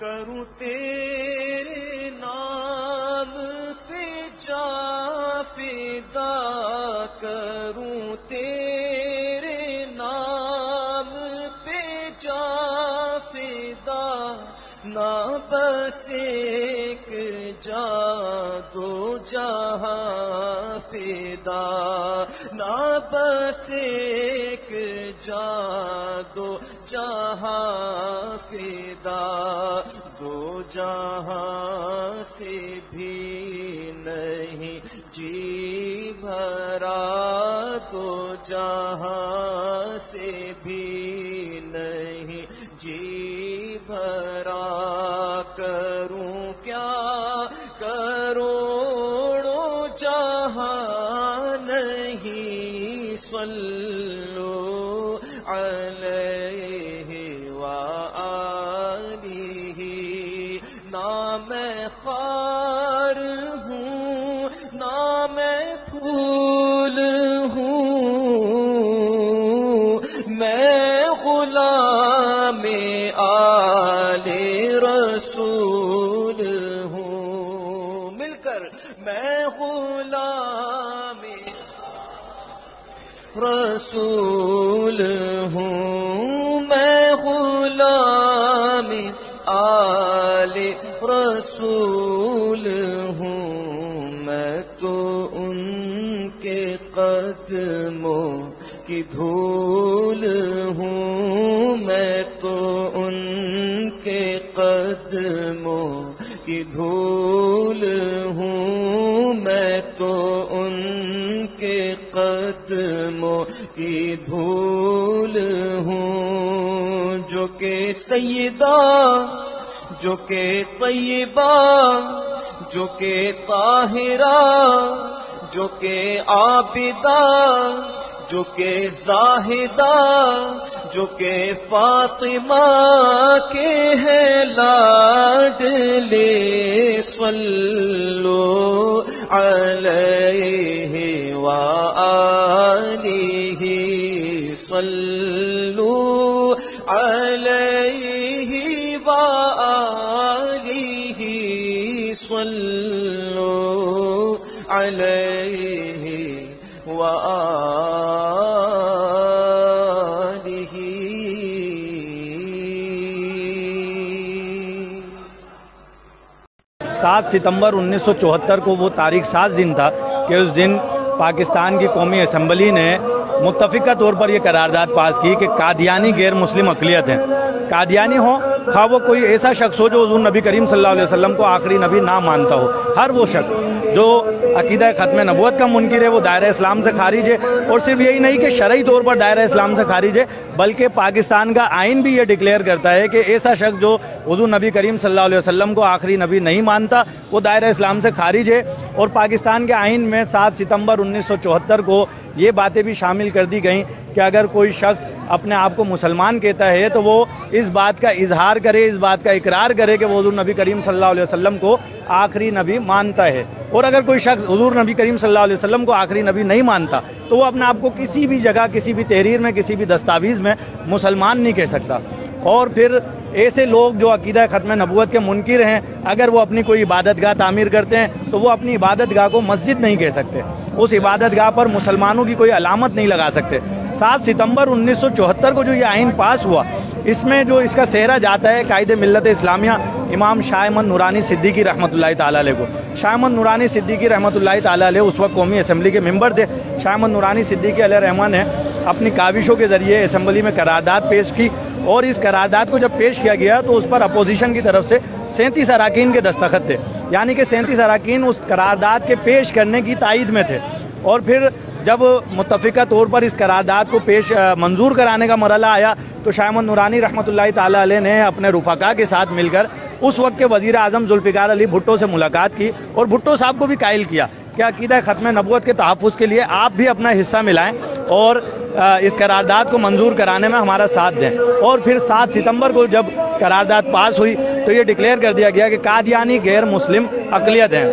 करूं तेरे नाम पे जा फिदा करूँ तेरे नाम पे जा फिदा। ना बस एक जा दो जहाँ फिदा। ना बस एक जा दो जहाँ फिदा। दो जहाँ से भी नहीं जी जहाँ से भी नहीं जी भरा करूँ क्या? करोड़ो जहाँ नहीं सल्लो अलैहि रसूल हूँ। मिलकर मैं गुलाम रसूल हूँ। मैं गुलाम आले रसूल हूँ। मैं तो उनके कदमों की धूल हूँ। मैं तो उनके कदमों की धूल हूँ मैं तो उनके कदमों की धूल हूँ। जो के सैदा जो के तय्यबा जो के ताहिरा, जो के आबिदा के जाहिदा, जो के फातिमा के है लाडले सल्लो अलैहि व आलिहि सल्लू अलैहि व आलिहि सल्लू अलैहि व आलिहि सात सितंबर 1974 को वो तारीख सात दिन था कि उस दिन पाकिस्तान की कौमी असम्बली ने मुतफ़ा तौर पर यह करारदादा पास की कि कादियानी गैर मुस्लिम अकलीत हैं। कादियानी हो खा वो कोई ऐसा शख्स हो जो हजूर नबी करीम सल्लल्लाहु अलैहि वसल्लम को आखिरी नबी ना मानता हो। हर वो शख्स जो अकीदा ख़त्म नबूत का मुनकर है, वो दायरा इस्लाम से खारिज है। और सिर्फ़ यही नहीं कि शरई तौर पर दायरा इस्लाम से खारिज है, बल्कि पाकिस्तान का आइन भी ये डिक्लेयर करता है कि ऐसा शख्स जो हजूर नबी करीम सल्लल्लाहु अलैहि वसल्लम को आखिरी नबी नहीं मानता, वो दायरा इस्लाम से खारिज है। और पाकिस्तान के आइन में सात सितंबर उन्नीस को ये बातें भी शामिल कर दी गई कि अगर कोई शख्स अपने आप को मुसलमान कहता है तो वो इस बात का इजहार करे, इस बात का इकरार करे कि वो हजूर नबी करीम सल्लल्लाहु अलैहि वसल्लम को आखिरी नबी मानता है। और अगर कोई शख्स हजूर नबी करीम सल्लल्लाहु अलैहि वसल्लम को आखिरी नबी नहीं मानता तो वो अपने आप को किसी भी जगह, किसी भी तहरीर में, किसी भी दस्तावेज़ में मुसलमान नहीं कह सकता। और फिर ऐसे लोग जो अकीदा ख़त्म नबूत के मुनकर हैं, अगर वो अपनी कोई इबादत गाह तामीर करते हैं तो वो अपनी इबादत गाह को मस्जिद नहीं कह सकते। उस इबादत गाह पर मुसलमानों की कोई अलामत नहीं लगा सकते। सात सितंबर 1974 को जो ये आइन पास हुआ, इसमें जो इसका सेहरा जाता है कायद मिलत इस्लामिया, इमाम शाहमद नूरानी सिद्दीकी रहमतुल्लाह ताला को। शाहमद नूरानी सिद्दीकी रहमतुल्लाह ताला उस वक्त कौमी असम्बली के मेंबर थे। शाहमद नूरानी सिद्दीकी रहमान ने अपनी काविशों के ज़रिए असम्बली में करारदाद पेश की। और इस करारदाद को जब पेश किया गया तो उस पर अपोजिशन की तरफ़ से सैंतीस अरकान के दस्तखत थे। यानी कि सैंतीस अरकान उस करारदाद के पेश करने की तायद में थे। और फिर जब मुतफ़ा तौर पर इस करारदाद को पेश मंजूर कराने का मरला आया तो शाहमद नूरानी रहमत ताला ने अपने रुफका के साथ मिलकर उस वक्त के वज़ी अजम जुल्फ़िकार अली भुट्टो से मुलाकात की और भुट्टो साहब को भी कायल किया। कि अकीदा ख़त्म नबूत के तहफ़ के लिए? आप भी अपना हिस्सा मिलाएँ और इस करारदाद को मंजूर कराने में हमारा साथ दें। और फिर सात सितंबर को जब करारदाद पास हुई तो ये डिक्लेयर कर दिया गया कि कादियानी गैर मुस्लिम अकलीत हैं।